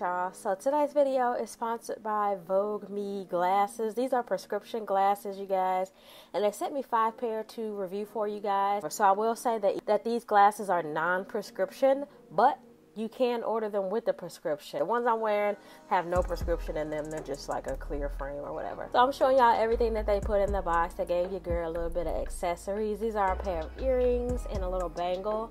Y'all, so today's video is sponsored by VoogueMe glasses. These are prescription glasses, you guys. And they sent me five pair to review for you guys. So I will say that, that these glasses are non-prescription, but you can order them with the prescription. The ones I'm wearing have no prescription in them. They're just like a clear frame or whatever. So I'm showing y'all everything that they put in the box. They gave your girl a little bit of accessories. These are a pair of earrings and a little bangle.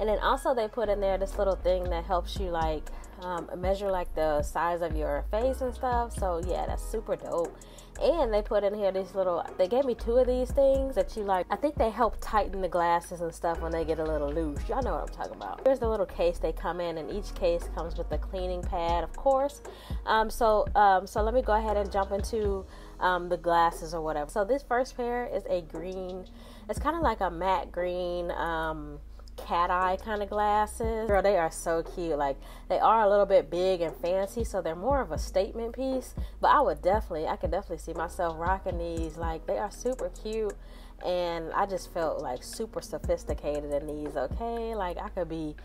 And then also they put in there this little thing that helps you like um, measure like the size of your face and stuff. So yeah, that's super dope. And they put in here these little, they gave me two of these things that you like, I think they help tighten the glasses and stuff when they get a little loose. Y'all know what I'm talking about. Here's the little case they come in and each case comes with a cleaning pad, of course. Um, so, um, so let me go ahead and jump into um, the glasses or whatever. So this first pair is a green, it's kind of like a matte green, um, cat eye kind of glasses. Girl, they are so cute. Like they are a little bit big and fancy, so they're more of a statement piece. But I would definitely, I could definitely see myself rocking these. Like they are super cute, and I just felt like super sophisticated in these. Okay, like I could be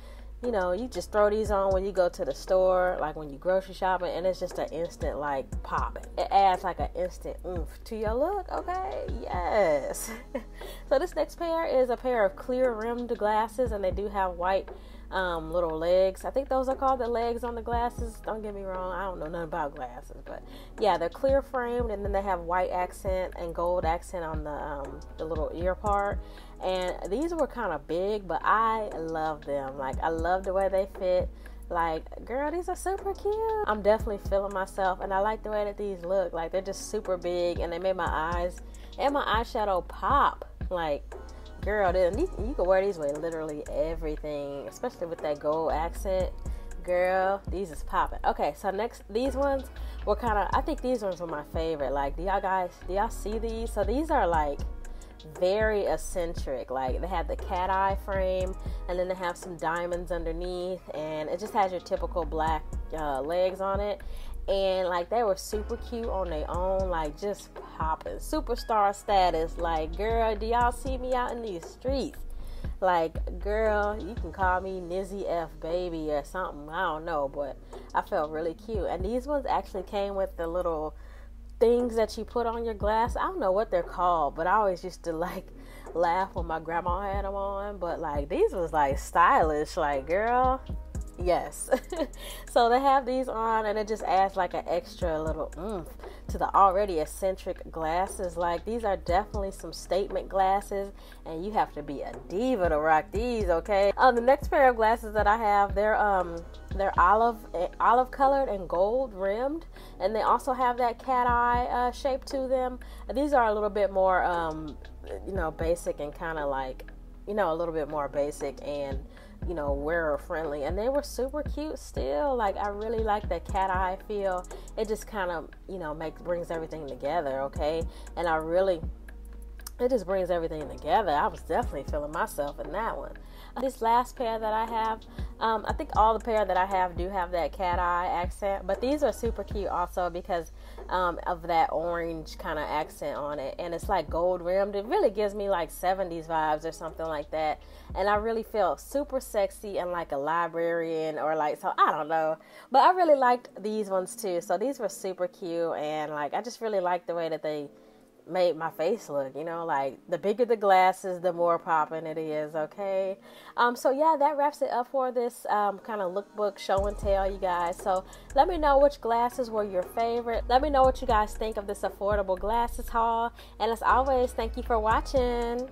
you know, you just throw these on when you go to the store, like when you grocery shopping, and it's just an instant like pop. It adds like an instant oomph to your look. Okay, yes. so this next pair is a pair of clear rimmed glasses, and they do have white um, little legs. I think those are called the legs on the glasses. Don't get me wrong, I don't know nothing about glasses, but yeah, they're clear framed, and then they have white accent and gold accent on the um, the little ear part and these were kind of big but i love them. Like i love the way they fit. Like girl these are super cute. I'm definitely feeling myself and i like the way that these look. Like they're just super big and they made my eyes and my eyeshadow pop. Like girl you can wear these with literally everything especially with that gold accent. Girl these is popping okay so next these ones were kind of i think these ones were my favorite. Like do y'all guys do y'all see these? So these are like very eccentric. Like they have the cat eye frame, and then they have some diamonds underneath, and it just has your typical black uh, legs on it. And like they were super cute on their own, like just popping, superstar status. Like, girl, do y'all see me out in these streets? Like, girl, you can call me Nizzy F baby or something. I don't know, but I felt really cute. And these ones actually came with the little things that you put on your glass. I don't know what they're called, but I always used to like laugh when my grandma had them on. But like these was like stylish, like girl, yes. so they have these on, and it just adds like an extra little oomph to the already eccentric glasses. Like these are definitely some statement glasses, and you have to be a diva to rock these. Okay. Um, the next pair of glasses that I have, they're um they're olive eh, olive colored and gold rimmed, and they also have that cat eye uh, shape to them. These are a little bit more um you know basic and kind of like you know a little bit more basic and you know, wearer friendly. And they were super cute still. Like I really like the cat eye feel. It just kind of, you know, makes brings everything together, okay? And I really it just brings everything together. I was definitely feeling myself in that one. This last pair that I have, um, I think all the pair that I have do have that cat eye accent, but these are super cute also because um, of that orange kind of accent on it, and it's like gold rimmed. It really gives me like 70s vibes or something like that, and I really felt super sexy and like a librarian or like so I don't know, but I really liked these ones too. So these were super cute, and like I just really liked the way that they made my face look. You know, like the bigger the glasses, the more popping it is. Okay. Um. So yeah, that wraps it up for this um kind of lookbook show and tell, you guys. So let me know which glasses were your favorite. Let me know what you guys think of this affordable glasses haul. And as always, thank you for watching.